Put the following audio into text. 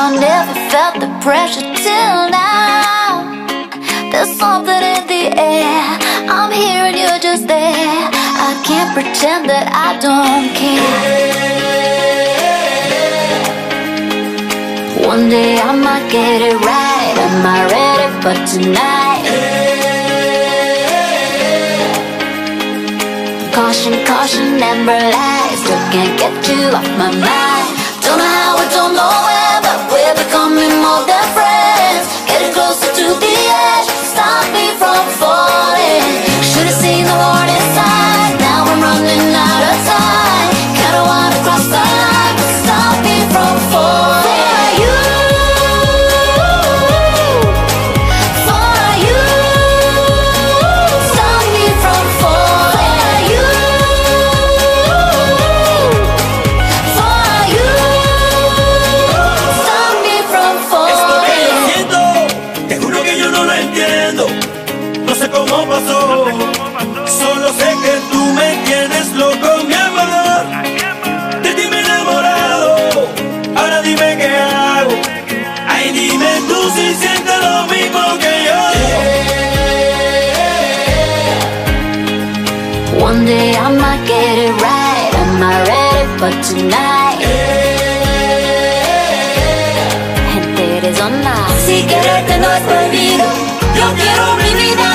I never felt the pressure till now. There's something in the air. I'm here and you're just there. I can't pretend that I don't care. One day I might get it right. Am I ready for tonight? Caution, caution, amber lights. Still can't get you off my mind. Don't know how, I don't know where, but we're becoming more than One day I might get it right. Am I ready for tonight? Gente de Zona Si no es prohibido, yo quiero mi vida